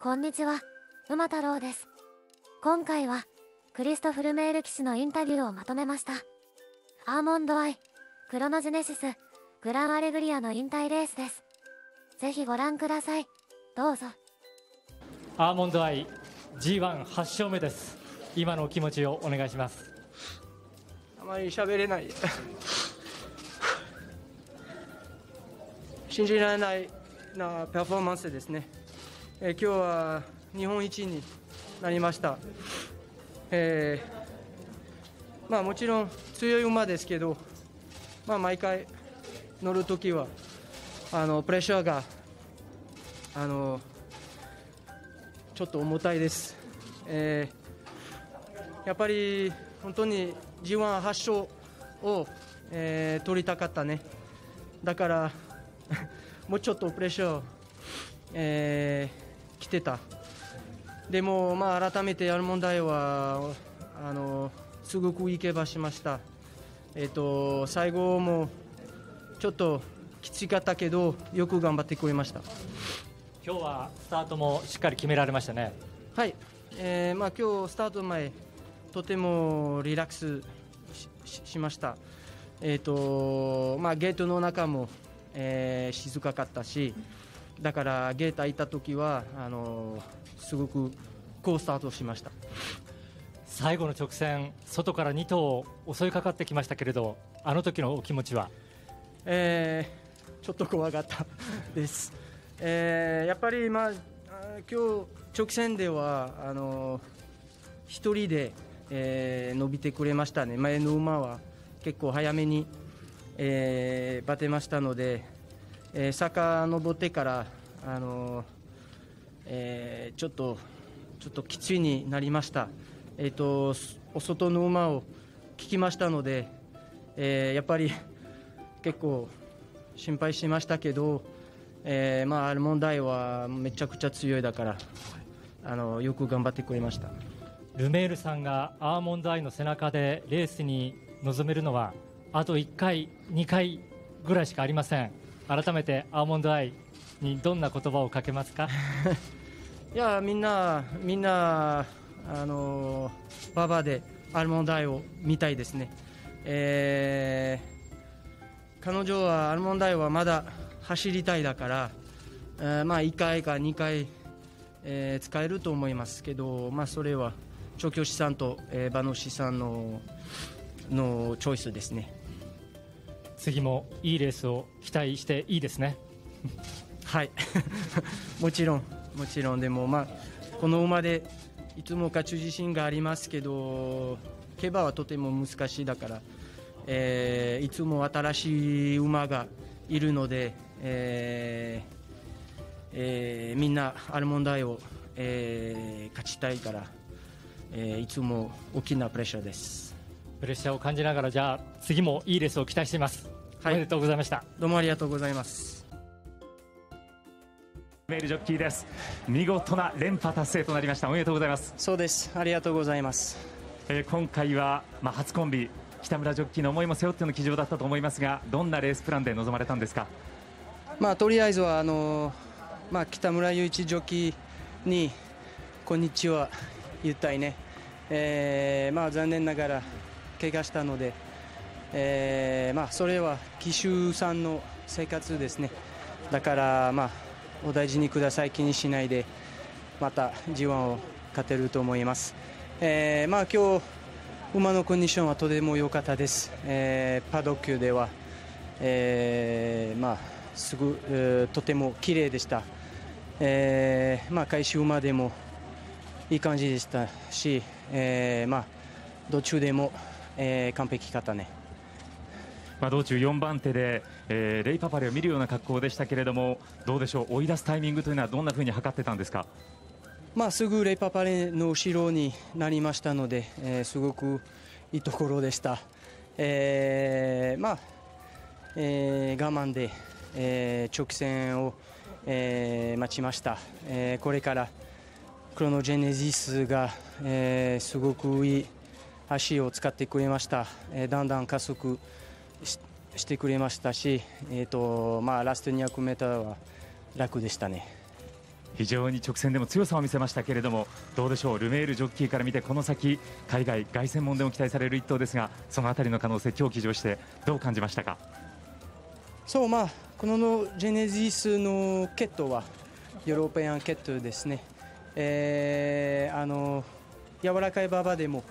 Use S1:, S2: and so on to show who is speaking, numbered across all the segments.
S1: こんにちは、馬太郎です。今回は、クリストフルメール騎士のインタビューをまとめました。アーモンドアイ、クロノジェネシス、グランアレグリアの引退レースです。ぜひご覧ください。どうぞ。
S2: アーモンドアイ G18 勝目です今のお気持ちをお願いします
S3: あまり喋れない 信じられないなパフォーマンスですね、えー今日は日本一になりました、えーまあ、もちろん強い馬ですけど、まあ、毎回乗るときはあのプレッシャーがあのちょっと重たいです、えーやっぱり本当に G1 発勝を、えー取りたかったね、だから もうちょっとプレッシャー、えー来てた、でも、まあ、改めてやる問題はあのすごくいい競馬しました、えー、と最後もちょっときつかったけど、よく頑張ってくれました。
S2: 今日はスタートもしっかり決められましたね。
S3: はい、えーまあ今日スタート前、とてもリラックスしました、えーとまあ、ゲートの中も、えー静かかったし、だからゲート開いた時はあのすごく好スタートしました。
S2: 最後の直線外から2頭襲いかかってきましたけれどあの時のお気持ちは？
S3: えーちょっと怖かったです、えーやっぱり、まあ、今日直線ではあの一人で、えー伸びてくれましたね、前の馬は結構早めに、えーバテましたので、えー坂登ってからあの、えーちょっとちょっときついになりました、えー、とお外の馬を聞きましたので、えーやっぱり結構心配しましたけど、えーまあ、ある問題はめちゃくちゃ強いだからあのよく頑張ってくれました。
S2: ルメールさんがアーモンドアイの背中でレースに臨めるのはあと1回、2回ぐらいしかありません。改めてアーモンドアイにどんな言葉をかけますか？
S3: いやみんなみんなあの馬場でアルモンダイを見たいですね、えー彼女はアルモンダイはまだ走りたいだから、えーまあ1回か2回、えー使えると思いますけど、まあ、それは調教師さんと、えー馬主さんののチョイスですね。
S2: 次もいいレースを期待していいですね
S3: はい もちろん、もちろん、でも、まあ、この馬でいつも勝ち自信がありますけど、競馬はとても難しいだから、えーいつも新しい馬がいるので、えーえーみんなアルモンダイを、えー勝ちたいから、えーいつも大きなプレッシャーです。
S2: プレッシャーを感じながらじゃあ次もいいレースを期待しています、
S3: はい。
S2: おめでとうございました。
S3: どうもありがとうございます。
S4: メールジョッキーです。見事な連覇達成となりました。おめでとうございます、
S3: そうです。ありがとうございます。
S4: えー今回は、まあ、初コンビ北村ジョッキーの思いも背負っての騎乗だったと思いますがどんなレースプランで臨まれたんですか？
S3: まあ、とりあえずはあの、まあ、北村雄一ジョッキーにこんにちは言いたいね、えーまあ、残念ながら怪我したので、えーまあ、それは騎手さんの生活ですね。だから、まあ、お大事にください。気にしないでまた G1 を勝てると思います、えーまあ、今日馬のコンディションはとても良かったです、えーパドックではえーまあ、すぐ、えーとても綺麗でした、えーまあ、回収馬でもいい感じでしたし、えーまあ、途中でも、えー完璧かったね。
S4: まあ、道中4番手で、えーレイパパレを見るような格好でしたけれどもどうでしょう？追い出すタイミングというのはどんなふうに測ってたんですか？
S3: まあ、すぐレイパパレの後ろになりましたので、えーすごくいいところでした。えーまあえー我慢で、えー直線を、えー待ちました、えーこれからクロノジェネシスが、えーすごくいい足を使ってくれました、えーだんだん加速ししてくれましたし、えーとまあ、ラスト 200m は楽でしたね。
S4: 非常に直線でも強さを見せましたけれどもどうでしょう？ルメールジョッキーから見てこの先海外凱旋門でも期待される一頭ですがそのあたりの可能性今日騎乗してどう感じましたか？
S3: そうまあこのジェネジスのケットはヨーロピアンケットですね、えー、あの柔らかい馬場でも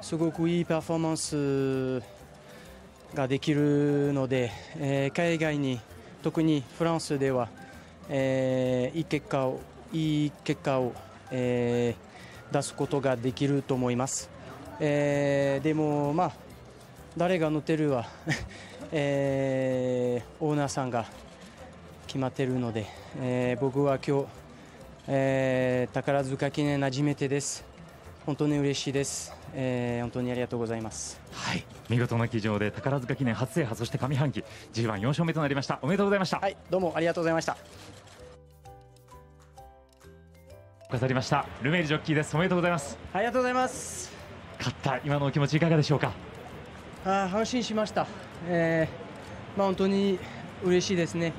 S3: すごくいいパフォーマンスができるので、えー、海外に特にフランスでは、えー、いい結果をいい結果を、えー、出すことができると思います、えー、でもまあ誰が乗ってるは、えー、オーナーさんが決まっているので、えー、僕は今日、えー、宝塚記念初めてです。本当に嬉しいです、えー、本当にありがとうございます。
S4: はい。見事な騎乗で宝塚記念初制覇そして上半期 G14 勝目となりました。おめでとうございました。
S3: はいどうもありがとうございました。
S4: 飾りました。ルメールジョッキーです。おめでとうございます。
S3: ありがとうございます。
S4: 勝った。今のお気持ちいかがでしょうか？
S3: あ安心しました、えー、まあ本当に嬉しいですね、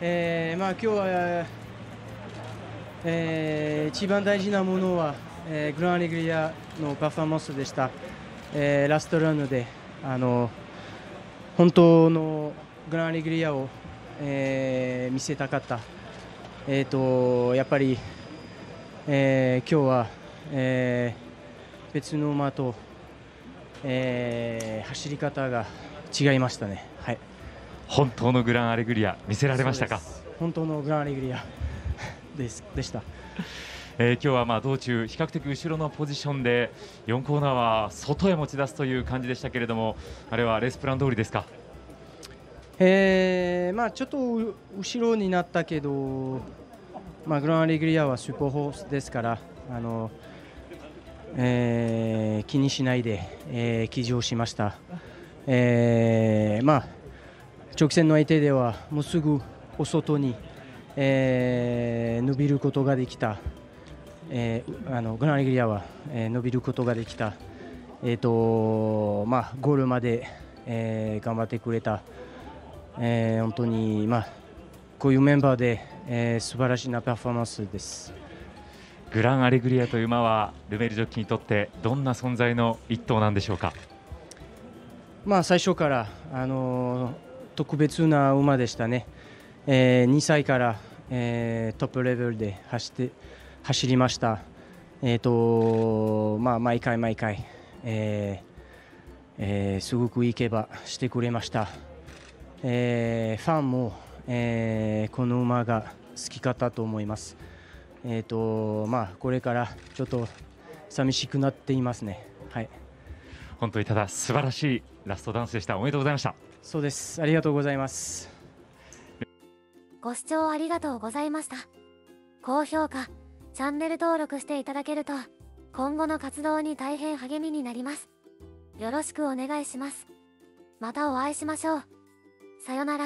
S3: えー、まあ今日は、えー、一番大事なものはえー、グランアレグリアのパフォーマンスでした、えー、ラストランであの本当のグランアレグリアを、えー、見せたかった、えーと、やっぱり、えー、今日は、えー、別の馬と、えー、走り方が違いましたね、はい、
S4: 本当のグランアレグリア見せられましたか？
S3: 本当のグランアレグリアですでした。
S4: えー、今日はまあ道中比較的後ろのポジションで4コーナーは外へ持ち出すという感じでしたけれどもあれはレースプラン通りですか、
S3: えーまあ、ちょっと後ろになったけど、まあ、グランアレグリアはスーパーホースですからあの、えー、気にしないで、えー、騎乗しました、えーまあ、直線の相手ではもうすぐお外に、えー、伸びることができた。えー、あのグランアレグリアは、えー、伸びることができた、えーとまあ、ゴールまで、えー、頑張ってくれた、えー、本当に、まあ、こういうメンバーで、えー、素晴らしいなパフォーマンスです。
S4: グランアレグリアという馬はルメールジョッキーにとってどんな存在の一頭なんでしょうか？
S3: まあ最初からあのー、特別な馬でしたね。えー、2歳から、えー、トップレベルで走って走りました。えーとまあ、毎回毎回、えーえー、すごくいい競馬してくれました。えー、ファンも、えー、この馬が好きかったと思います。えーとまあ、これからちょっと寂しくなっていますね。はい、
S4: 本当にただ素晴らしいラストダンスでした。おめでとうございました。
S3: そうです。ありがとうございます。
S1: ご視聴ありがとうございました。高評価チャンネル登録していただけると、今後の活動に大変励みになります。よろしくお願いします。またお会いしましょう。さよなら。